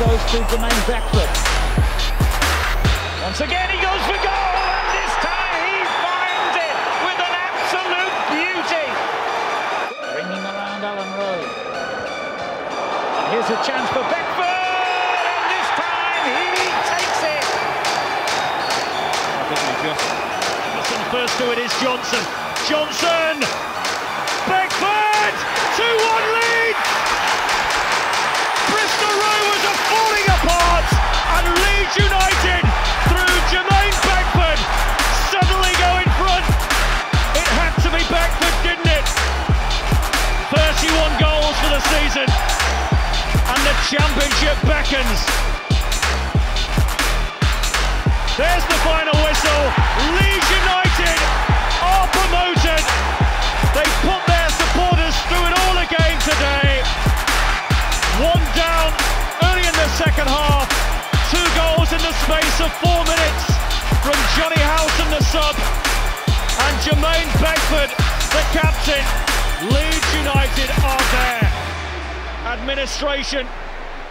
goes to Jermaine Beckford. Once again, he goes for goal, and this time he finds it with an absolute beauty. Ringing around Elland Road. And here's a chance for Beckford, and this time he takes it. I think we just. Listen, first to it is Johnson. Johnson! Season, and the championship beckons. There's the final whistle. Leeds United are promoted. They put their supporters through it all again today. One down early in the second half. Two goals in the space of four minutes from Jonny Howson, the sub, and Jermaine Beckford, the captain. Leeds United are there. Administration,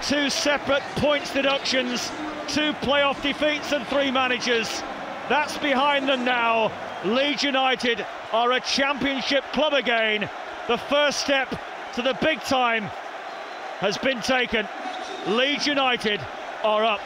two separate points deductions, two playoff defeats, and three managers. That's behind them now. Leeds United are a championship club again. The first step to the big time has been taken. Leeds United are up